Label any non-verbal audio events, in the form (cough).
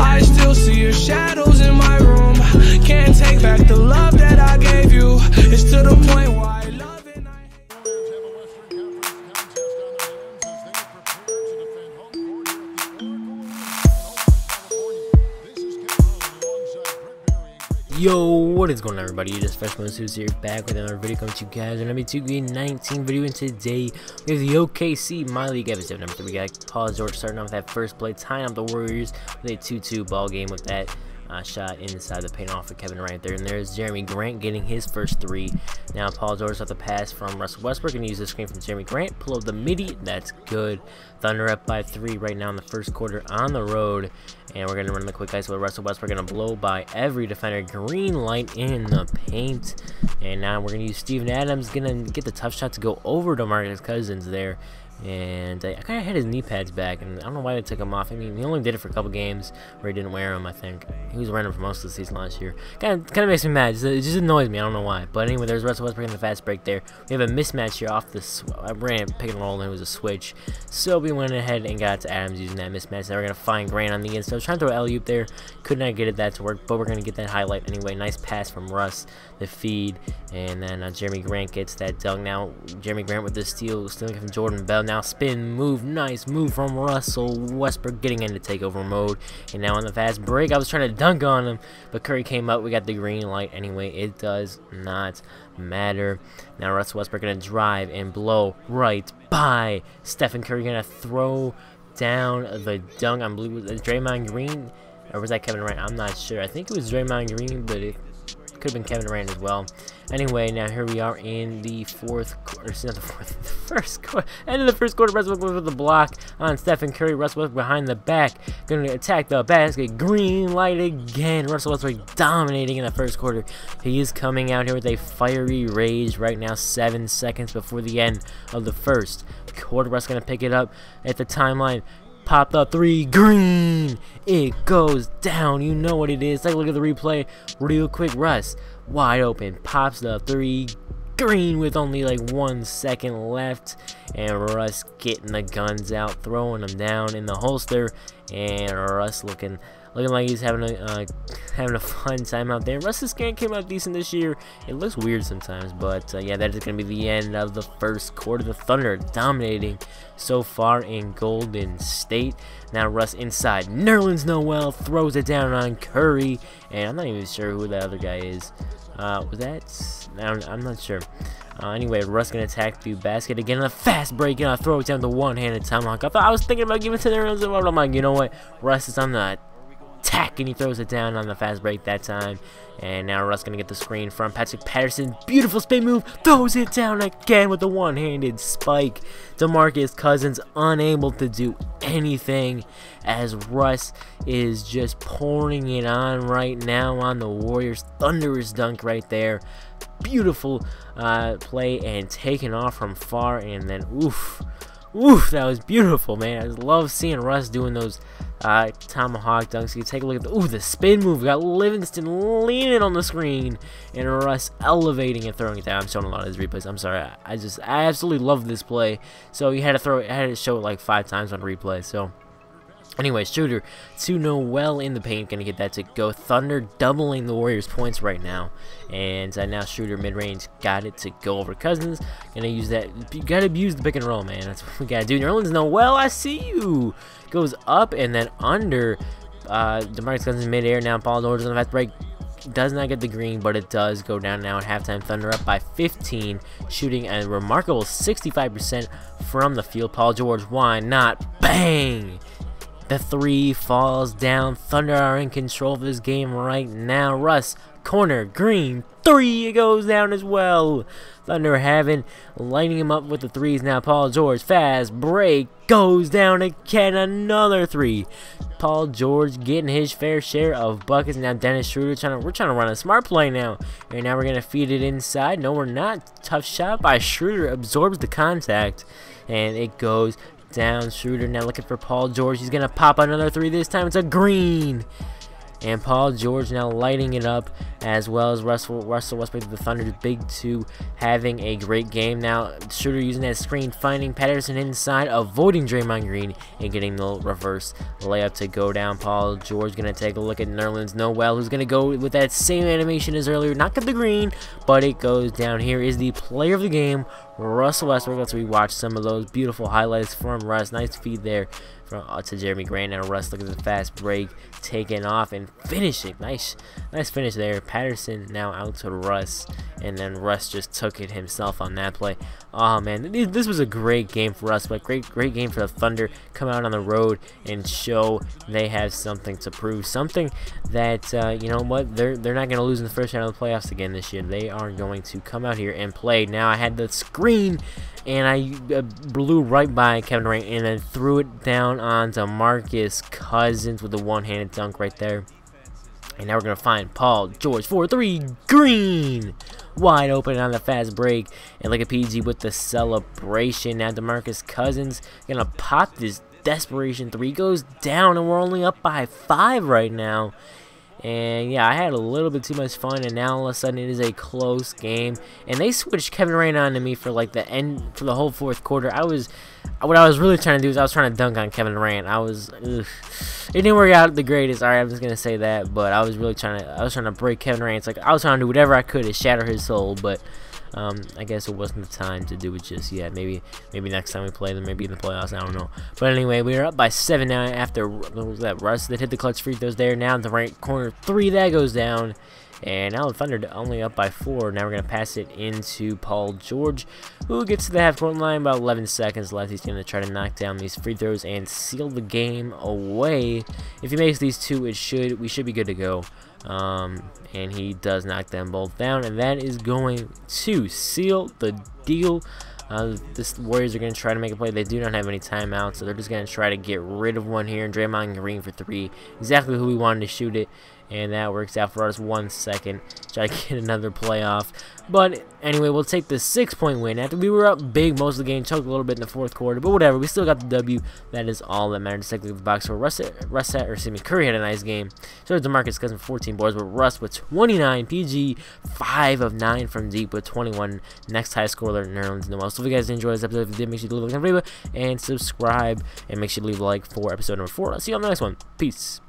I still see your shadows in my room. Can't take back the love that I gave you. It's to the point where Yo, what is going on everybody? It is FreshMode here back with another video coming to you guys. A 2K19 video and today we have the OKC My League episode number 3. We got Paul George starting off that first play, tying up the Warriors with a 2-2 ball game with that uh, shot inside the paint off of Kevin right there. And there's Jerami Grant getting his first three. Now Paul George off the pass from Russell Westbrook and use the screen from Jerami Grant. Pull up the midi. That's good. Thunder up by three right now in the first quarter on the road. And we're going to run the quick ice with Russell Westbrook. Going to blow by every defender. Green light in the paint. And now we're going to use Steven Adams. Going to get the tough shot to go over to Marcus Cousins there. And I, kind of had his knee pads back, and I don't know why they took them off. I mean, he only did it for a couple games where he didn't wear them. I think he was wearing them for most of the season last year. Kind of, makes me mad. It just annoys me. I don't know why. But anyway, there's Russell Westbrook in the fast break there. We have a mismatch here off the. I ran pick and roll, and it was a switch. So we went ahead and got to Adams using that mismatch. Now we're gonna find Grant on the inside. I was trying to throw alley oop there, could not get it that to work, but we're gonna get that highlight anyway. Nice pass from Russ, the feed, and then uh, Jerami Grant gets that dunk. Now Jerami Grant with the steal, stealing from Jordan Bell. Now spin move nice move from Russell Westbrook getting into takeover mode. And now on the fast break, I was trying to dunk on him, but Curry came up. We got the green light anyway. It does not matter. Now Russell Westbrook gonna drive and blow right by Stephen Curry. Gonna throw down the dunk. I believe it was uh, Draymond Green, or was that Kevin Durant? I'm not sure. I think it was Draymond Green, but it could have been Kevin Durant as well. Anyway, now here we are in the fourth quarter. Not (laughs) the fourth, the first quarter. End of the first quarter. Russell Westbrook with the block on Stephen Curry. Russell Westbrook behind the back, going to attack the basket. Green light again. Russell Westbrook dominating in the first quarter. He is coming out here with a fiery rage right now. Seven seconds before the end of the first quarter. Russ going to pick it up at the timeline pop the three green it goes down you know what it is take a look at the replay real quick russ wide open pops the three green with only like one second left and russ getting the guns out throwing them down in the holster and russ looking looking like he's having a uh, having a fun time out there. Russ's scan came out decent this year. It looks weird sometimes, but uh, yeah, that is going to be the end of the first quarter. The Thunder dominating so far in Golden State. Now Russ inside. Nerlens Noel throws it down on Curry, and I'm not even sure who the other guy is. Uh, was that? I'm not sure. Uh, anyway, Russ gonna attack the basket again. A fast break, and I throw it down the one-handed tomahawk. I thought I was thinking about giving it to Nerlens Noel. I'm like, you know what? Russ is on the attack and he throws it down on the fast break that time. And now Russ gonna get the screen from Patrick Patterson. Beautiful spin move throws it down again with the one-handed spike. DeMarcus Cousins unable to do anything as Russ is just pouring it on right now on the Warriors. Thunderous dunk right there. Beautiful uh, play and taken off from far and then oof oof that was beautiful man I love seeing Russ doing those uh, tomahawk dunks. You take a look at the ooh the spin move. We got Livingston leaning on the screen and Russ elevating and throwing it down. I'm showing a lot of his replays. I'm sorry. I, I just I absolutely love this play. So you had to throw it. I had to show it like five times on replay. So. Anyway, Schroeder, 2 well in the paint, gonna get that to go. Thunder doubling the Warriors' points right now. And uh, now Schroeder mid-range got it to go over Cousins. Gonna use that. You gotta use the pick and roll, man. That's (laughs) what we gotta do. Nerlens Noel, I see you. Goes up and then under. Uh, DeMarcus Cousins mid-air now. Paul George on the fast break does not get the green, but it does go down now at halftime. Thunder up by 15, shooting a remarkable 65% from the field. Paul George, why not? Bang! The three falls down. Thunder are in control of this game right now. Russ, corner, green, three. It goes down as well. Thunder having, lighting him up with the threes now. Paul George, fast break, goes down again. Another three. Paul George getting his fair share of buckets. Now Dennis Schroeder trying to, we're trying to run a smart play now. And now we're going to feed it inside. No, we're not. Tough shot by Schroeder. Absorbs the contact. And it goes down. Schroeder now looking for Paul George. He's going to pop another three. This time it's a green. And Paul George now lighting it up as well as Russell Russell Westbrook the Thunder's big two having a great game now. Schroeder using that screen, finding Patterson inside, avoiding Draymond Green and getting the reverse layup to go down. Paul George gonna take a look at Nerlens Noel, who's gonna go with that same animation as earlier, not get the green, but it goes down. Here is the player of the game, Russell Westbrook. Let's rewatch some of those beautiful highlights from Russ. Nice feed there from uh, to Jerami Grant and Russ. Look at the fast break, taking off and finishing. Nice, nice finish there. Patterson now out to Russ, and then Russ just took it himself on that play. Oh man, this was a great game for us, but great, great game for the Thunder. Come out on the road and show they have something to prove, something that uh, you know what they're they're not going to lose in the first round of the playoffs again this year. They are going to come out here and play. Now I had the screen and I uh, blew right by Kevin Durant and then threw it down onto Marcus Cousins with the one-handed dunk right there. And now we're going to find Paul George 4-3 Green wide open on the fast break. And look at PG with the celebration. Now DeMarcus Cousins going to pop this desperation three. Goes down and we're only up by five right now. And yeah, I had a little bit too much fun, and now all of a sudden it is a close game. And they switched Kevin Durant on to me for like the end for the whole fourth quarter. I was, what I was really trying to do is I was trying to dunk on Kevin Durant. I was, ugh. it didn't work out the greatest. All right, I'm just gonna say that, but I was really trying to, I was trying to break Kevin. It's like I was trying to do whatever I could to shatter his soul, but um, I guess it wasn't the time to do it just yet. Maybe maybe next time we play them, maybe in the playoffs. I don't know. But anyway, we are up by seven now after that Russ that hit the clutch free throws there. Now in the right corner three that goes down. And the Thunder only up by four. Now we're going to pass it into Paul George, who gets to the half-court line. About 11 seconds left. He's going to try to knock down these free throws and seal the game away. If he makes these two, it should we should be good to go. Um, and he does knock them both down, and that is going to seal the deal. Uh, Warriors are going to try to make a play. They do not have any timeouts, so they're just going to try to get rid of one here. And Draymond Green for three, exactly who we wanted to shoot it and that works out for us one second. Try to (laughs) get another playoff. But anyway, we'll take the six-point win. After we were up big most of the game, choked a little bit in the fourth quarter, but whatever. We still got the W. That is all that matters. Take the box for Russ, Russ or excuse me, Curry had a nice game. So did DeMarcus Cousins 14 boards, but Russ with 29, PG 5 of 9 from deep with 21. Next high scorer, Nerlens Noel. So if you guys enjoyed this episode, if you did, make sure to leave a like and subscribe, and make sure to leave a like for episode number 4. I'll see you on the next one. Peace.